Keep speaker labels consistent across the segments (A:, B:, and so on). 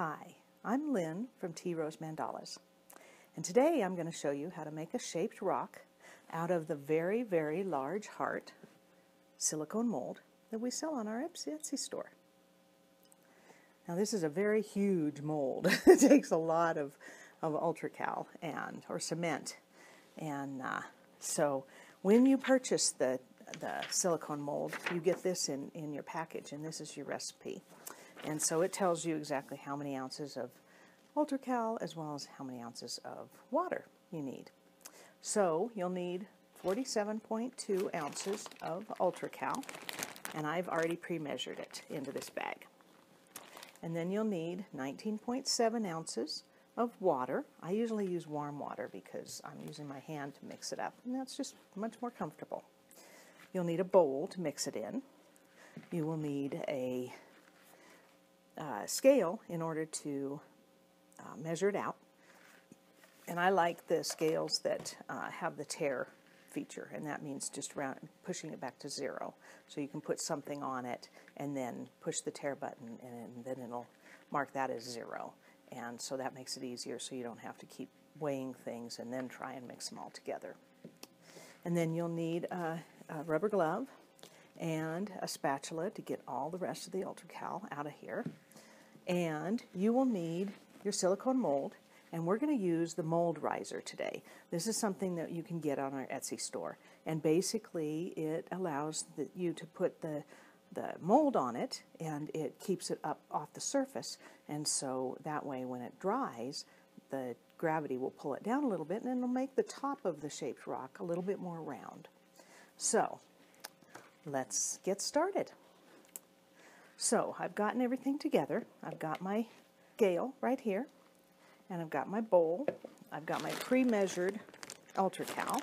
A: Hi, I'm Lynn from TeaRose Mandalas, and today I'm going to show you how to make a shaped rock out of the very, very large heart silicone mold that we sell on our Etsy store. Now this is a very huge mold. it takes a lot of, of UltraCal and or cement, and uh, so when you purchase the the silicone mold, you get this in, in your package, and this is your recipe. And so it tells you exactly how many ounces of UltraCal as well as how many ounces of water you need. So you'll need 47.2 ounces of UltraCal, and I've already pre-measured it into this bag. And then you'll need 19.7 ounces of water. I usually use warm water because I'm using my hand to mix it up, and that's just much more comfortable. You'll need a bowl to mix it in. You will need a uh, scale in order to uh, measure it out. And I like the scales that uh, have the tare feature, and that means just pushing it back to zero. So you can put something on it and then push the tare button, and then it'll mark that as zero. And so that makes it easier so you don't have to keep weighing things and then try and mix them all together. And then you'll need a, a rubber glove and a spatula to get all the rest of the UltraCal out of here. And you will need your silicone mold, and we're going to use the mold riser today. This is something that you can get on our Etsy store. And basically, it allows the, you to put the, the mold on it, and it keeps it up off the surface. And so that way, when it dries, the gravity will pull it down a little bit, and it'll make the top of the shaped rock a little bit more round. So, let's get started. So I've gotten everything together. I've got my scale right here, and I've got my bowl. I've got my pre-measured UltraCal,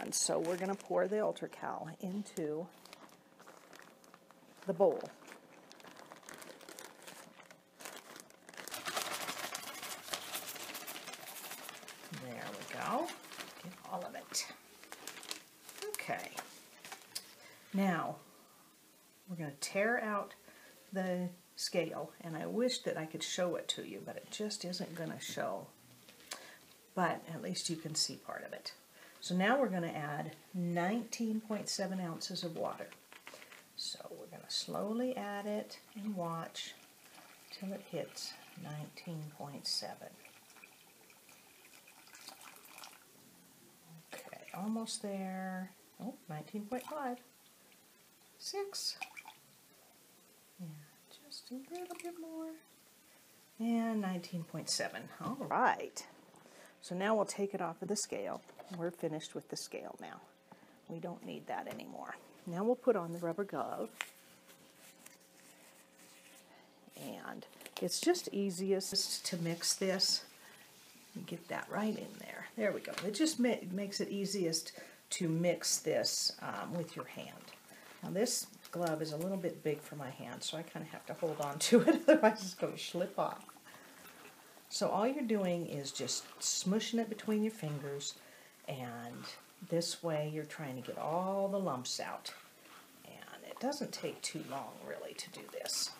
A: and so we're going to pour the UltraCal into the bowl. There we go. Get all of it. Okay. Now, tare out the scale, and I wish that I could show it to you, but it just isn't going to show. But at least you can see part of it. So now we're going to add 19.7 ounces of water. So we're going to slowly add it and watch till it hits 19.7. Okay, almost there. Oh, 19.5. 6. A little bit more. And 19.7. All right. So now we'll take it off of the scale. We're finished with the scale now. We don't need that anymore. Now we'll put on the rubber glove. And it's just easiest to mix this. And get that right in there. There we go. It just ma makes it easiest to mix this um, with your hand. Now this glove is a little bit big for my hand, so I kind of have to hold on to it, otherwise it's going to slip off. So all you're doing is just smushing it between your fingers, and this way you're trying to get all the lumps out. And it doesn't take too long, really, to do this.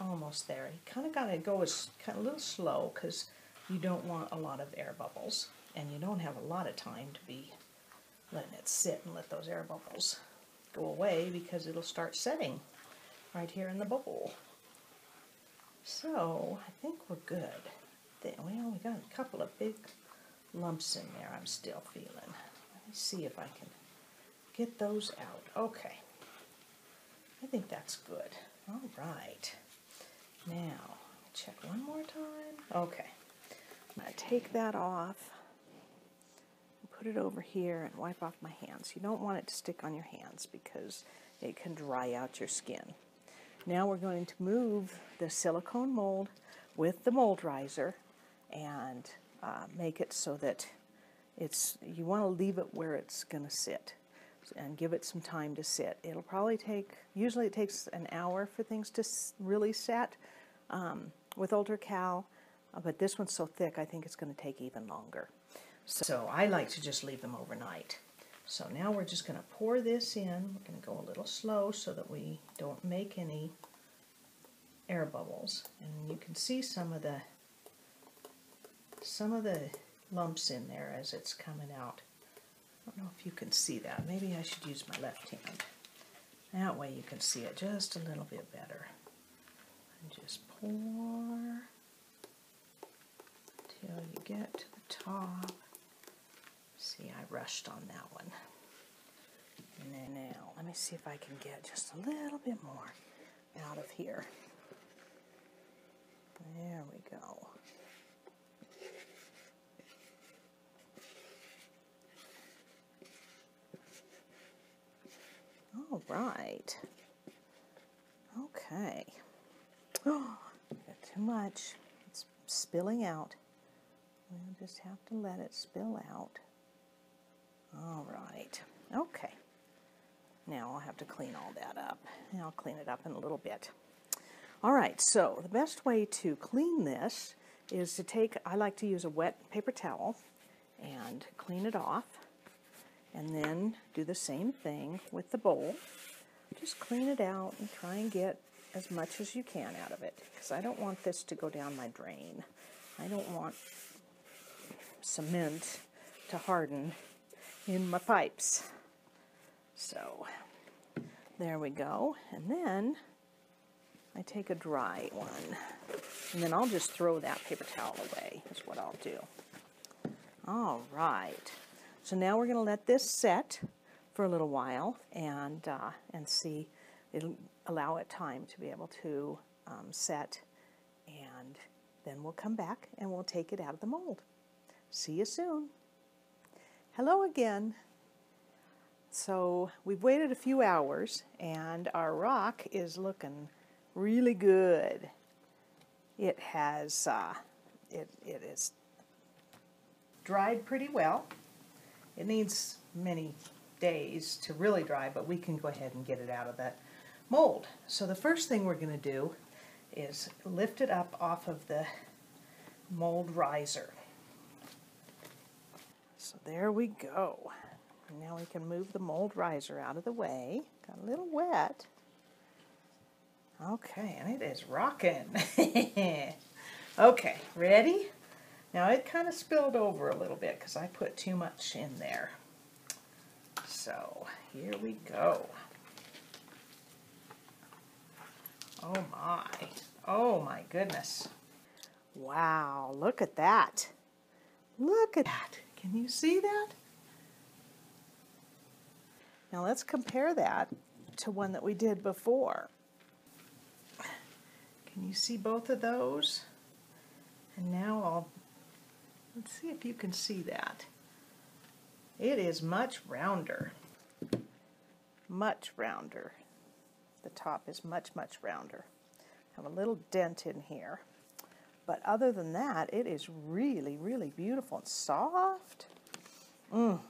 A: Almost there. You kind of got to go as, kind of a little slow because you don't want a lot of air bubbles and you don't have a lot of time to be letting it sit and let those air bubbles go away because it'll start setting right here in the bowl. So I think we're good. Well, We got a couple of big lumps in there I'm still feeling. Let me see if I can get those out. Okay. I think that's good. All right. Now, check one more time. Okay. I'm going to take that off, put it over here, and wipe off my hands. You don't want it to stick on your hands because it can dry out your skin. Now we're going to move the silicone mold with the mold riser and uh, make it so that it's, you want to leave it where it's going to sit and give it some time to sit. It'll probably take, usually it takes an hour for things to really set um, with UltraCal, uh, Uh, but this one's so thick I think it's going to take even longer. So I like to just leave them overnight. So now we're just going to pour this in. We're going to go a little slow so that we don't make any air bubbles. And you can see some of the some of the lumps in there as it's coming out. I don't know if you can see that. Maybe I should use my left hand. That way you can see it just a little bit better. And just pour till you get to the top. See, I rushed on that one. And now, let me see if I can get just a little bit more out of here. There we go. All right. Okay. Oh, too much. It's spilling out. We'll just have to let it spill out. All right. Okay. Now I'll have to clean all that up. And I'll clean it up in a little bit. All right, so the best way to clean this is to take, I like to use a wet paper towel and clean it off. And then do the same thing with the bowl. Just clean it out and try and get as much as you can out of it because I don't want this to go down my drain. I don't want cement to harden in my pipes. So there we go. And then I take a dry one. And then I'll just throw that paper towel away is what I'll do. All right. So now we're going to let this set for a little while and, uh, and see, it'll allow it time to be able to um, set and then we'll come back and we'll take it out of the mold. See you soon. Hello again. So we've waited a few hours and our rock is looking really good. It has, uh, it, it is dried pretty well. It needs many days to really dry, but we can go ahead and get it out of that mold. So the first thing we're going to do is lift it up off of the mold riser. So there we go. Now we can move the mold riser out of the way. Got a little wet. Okay, and it is rocking. okay, ready? Now it kind of spilled over a little bit because I put too much in there. So here we go. Oh my. Oh my goodness. Wow, look at that. Look at that. Can you see that? Now let's compare that to one that we did before. Can you see both of those? And now I'll, let's see if you can see that. It is much rounder. Much rounder. The top is much, much rounder. I Have a little dent in here. But other than that, it is really, really beautiful and soft. Mm.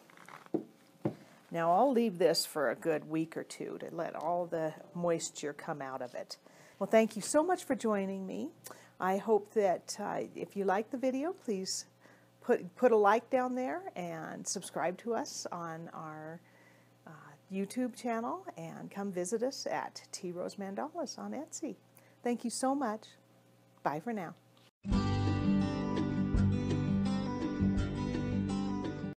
A: Now I'll leave this for a good week or two to let all the moisture come out of it. Well, thank you so much for joining me. I hope that uh, if you like the video, please put, put a like down there and subscribe to us on our uh, YouTube channel and come visit us at TeaRose Mandalas on Etsy. Thank you so much. Bye for now.